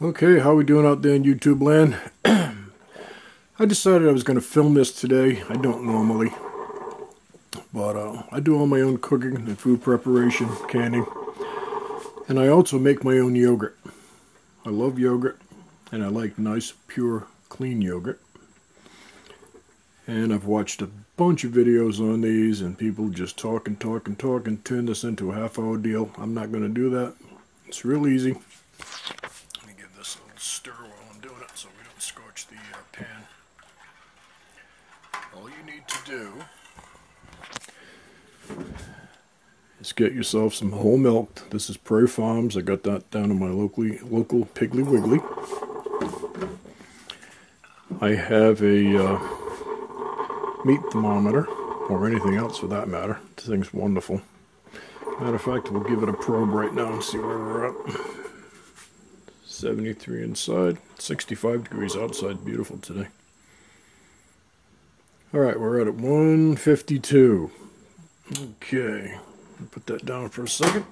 Okay, how are we doing out there in YouTube land? I decided I was going to film this today. I don't normally. But uh, I do all my own cooking and food preparation, canning. And I also make my own yogurt. I love yogurt. And I like nice, pure, clean yogurt. And I've watched a bunch of videos on these and people just talk and talk and talk and turn this into a half hour deal. I'm not going to do that. It's real easy. Is get yourself some whole milk. This is Prairie Farms. I got that down in my locally local Piggly Wiggly. I have a uh, meat thermometer, or anything else for that matter. This thing's wonderful. Matter of fact, we'll give it a probe right now and see where we're at. 73 inside, 65 degrees outside. Beautiful today. All right, we're at 152. Okay, put that down for a second.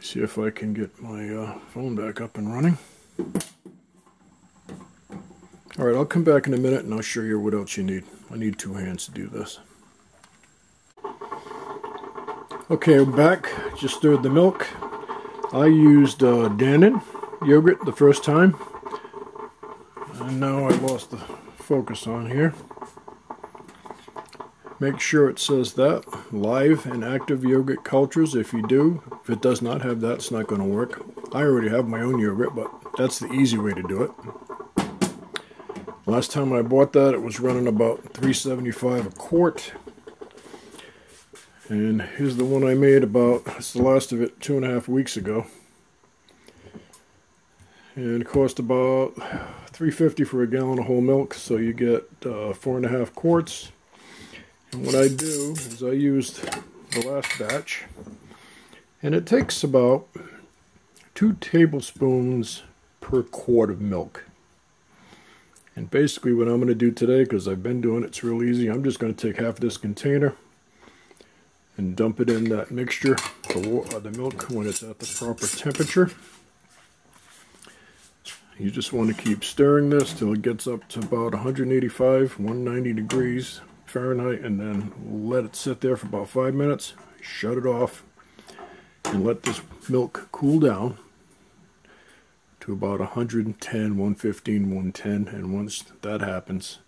See if I can get my uh, phone back up and running. All right, I'll come back in a minute and I'll show you what else you need. I need two hands to do this. Okay, I'm back. Just stirred the milk. I used uh, Dannon yogurt the first time. And now I lost the focus on here. Make sure it says that. Live and active yogurt cultures. If you do, if it does not have that, it's not going to work. I already have my own yogurt, but that's the easy way to do it. Last time I bought that, it was running about 375 a quart. And here's the one I made about, it's the last of it, two and a half weeks ago. And it cost about 350 for a gallon of whole milk, so you get uh, four and a half quarts. And what I do is I used the last batch, and it takes about two tablespoons per quart of milk. And basically what I'm going to do today, because I've been doing it, it's real easy, I'm just going to take half this container and dump it in that mixture, the, uh, the milk, when it's at the proper temperature. You just want to keep stirring this till it gets up to about 185, 190 degrees Fahrenheit, and then let it sit there for about five minutes. Shut it off and let this milk cool down to about 110, 115, 110. And once that happens,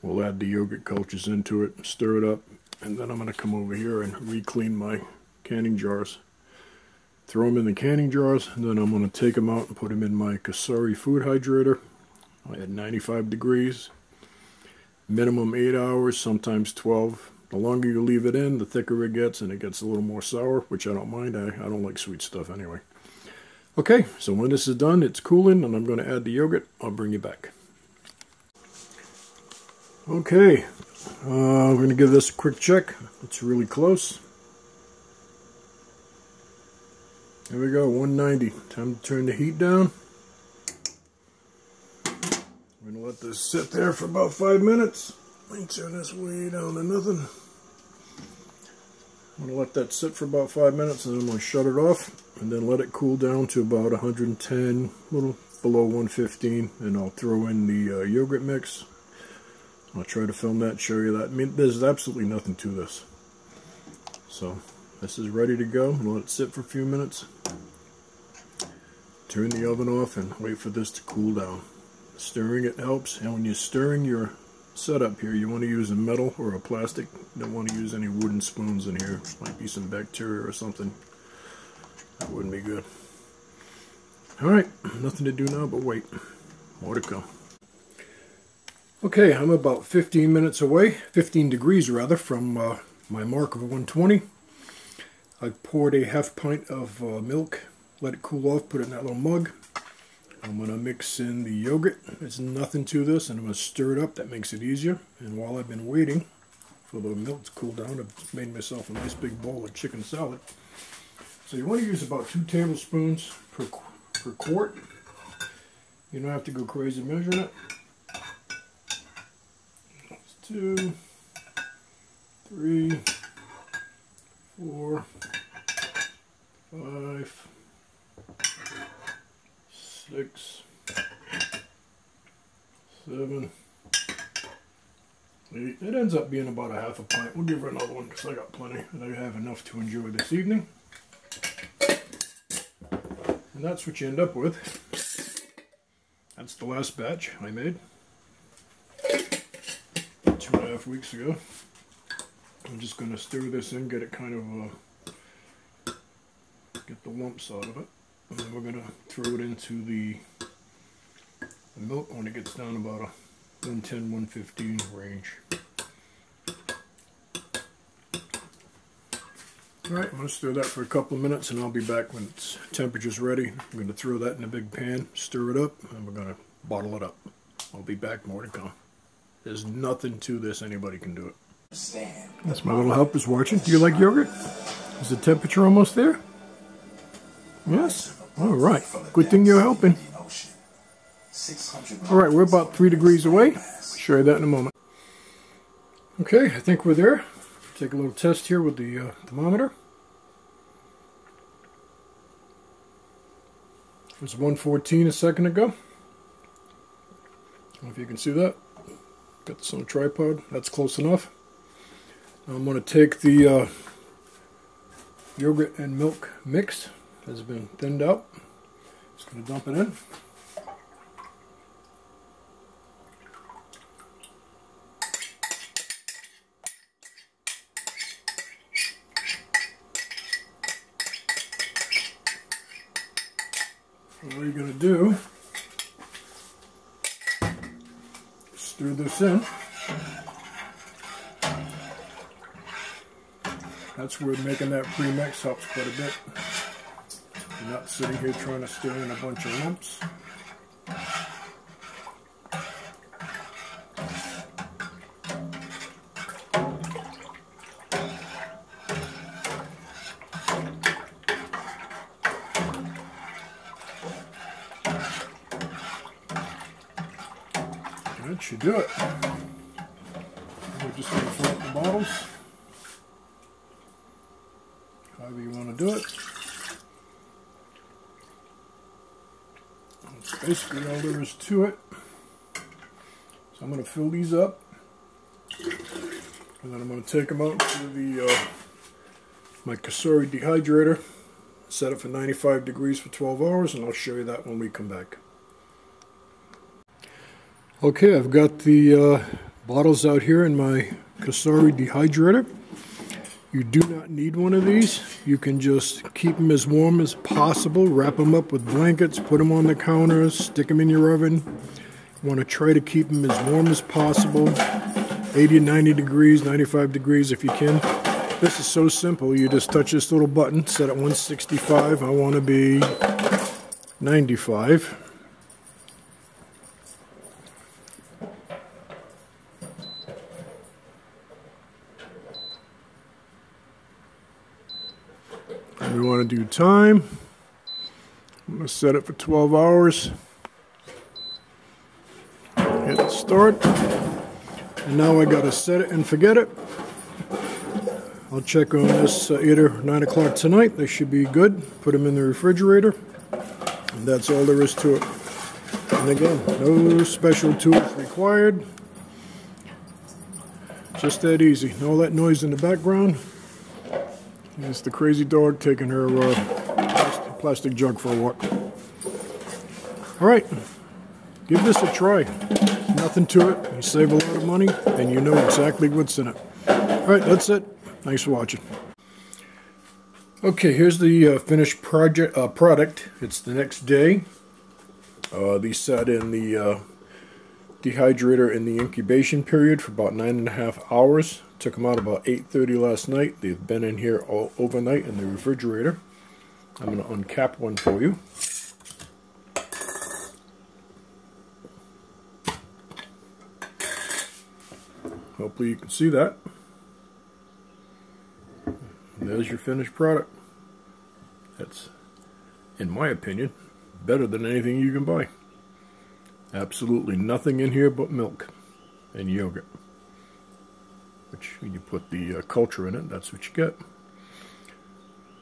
we'll add the yogurt cultures into it, stir it up, and then I'm going to come over here and re-clean my canning jars throw them in the canning jars, and then I'm going to take them out and put them in my Cosori food hydrator at 95 degrees. Minimum 8 hours, sometimes 12. The longer you leave it in, the thicker it gets, and it gets a little more sour, which I don't mind. I, I don't like sweet stuff anyway. Okay, so when this is done, it's cooling, and I'm going to add the yogurt. I'll bring you back. Okay, uh, we're going to give this a quick check. It's really close. There we go, 190. Time to turn the heat down. I'm going to let this sit there for about five minutes. Me turn this way down to nothing. I'm going to let that sit for about five minutes and then I'm going to shut it off and then let it cool down to about 110, a little below 115 and I'll throw in the uh, yogurt mix. I'll try to film that, show you that. I mean, there's absolutely nothing to this. So this is ready to go. Let it sit for a few minutes. Turn the oven off and wait for this to cool down. Stirring it helps. And when you're stirring your setup here, you want to use a metal or a plastic. You don't want to use any wooden spoons in here. Might be some bacteria or something. That wouldn't be good. Alright, nothing to do now but wait. More to come. Okay, I'm about 15 minutes away, 15 degrees rather, from uh, my mark of 120. I poured a half pint of uh, milk, let it cool off, put it in that little mug. I'm going to mix in the yogurt. There's nothing to this, and I'm going to stir it up. That makes it easier. And while I've been waiting for the milk to cool down, I've made myself a nice big bowl of chicken salad. So you want to use about two tablespoons per, per quart. You don't have to go crazy measuring it. That's two, three, four, five, six, seven, eight. It ends up being about a half a pint. We'll give her another one because I got plenty and I have enough to enjoy this evening. And that's what you end up with. That's the last batch I made two and a half weeks ago. I'm just going to stir this in, get it kind of, uh, get the lumps out of it. And then we're going to throw it into the, the milk when it gets down about a 110, 115 range. Alright, I'm going to stir that for a couple of minutes and I'll be back when its temperature's ready. I'm going to throw that in a big pan, stir it up, and we're going to bottle it up. I'll be back, more to come. There's nothing to this, anybody can do it. That's my little helpers watching. Do you like yogurt? Is the temperature almost there? Yes? Alright, good thing you're helping. Alright, we're about three degrees away. I'll show you that in a moment. Okay, I think we're there. Take a little test here with the uh, thermometer. It was 114 a second ago. If you can see that. Got this on a tripod. That's close enough. Now I'm going to take the uh, yogurt and milk mix has been thinned out. Just going to dump it in. what are you're going to do, stir this in. That's where making that pre-mix helps quite a bit. You're not sitting here trying to stir in a bunch of lumps. That should do it. We're just going to fill up the bottles. However you want to do it. That's basically all there is to it. So I'm going to fill these up. And then I'm going to take them out to the uh, my Cosori dehydrator. Set it for 95 degrees for 12 hours and I'll show you that when we come back. Okay, I've got the uh, bottles out here in my Cosori dehydrator. You do not need one of these. You can just keep them as warm as possible, wrap them up with blankets, put them on the counter, stick them in your oven. You want to try to keep them as warm as possible, 80 90 degrees, 95 degrees if you can. This is so simple. You just touch this little button, set at 165. I want to be 95. We want to do time. I'm going to set it for 12 hours. Hit start. And now I got to set it and forget it. I'll check on this uh, 8 or 9 o'clock tonight. They should be good. Put them in the refrigerator. And that's all there is to it. And again, no special tools required. Just that easy. All that noise in the background. It's the crazy dog taking her uh, plastic jug for a walk. All right, give this a try. Nothing to it. You save a lot of money, and you know exactly what's in it. All right, that's it. Thanks for watching. Okay, here's the uh, finished project uh, product. It's the next day. Uh, these sat in the uh, dehydrator in the incubation period for about nine and a half hours. Took them out about 8.30 last night. They've been in here all overnight in the refrigerator. I'm going to uncap one for you. Hopefully you can see that. And there's your finished product. That's, in my opinion, better than anything you can buy. Absolutely nothing in here but milk and yogurt. Which, when you put the uh, culture in it, that's what you get.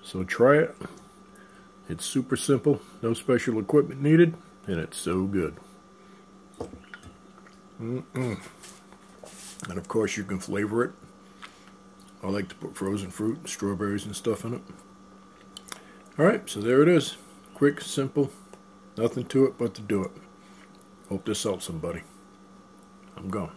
So try it. It's super simple, no special equipment needed, and it's so good. Mm -mm. And of course you can flavor it. I like to put frozen fruit, strawberries and stuff in it. Alright, so there it is. Quick, simple, nothing to it but to do it. Hope this helps somebody. I'm gone.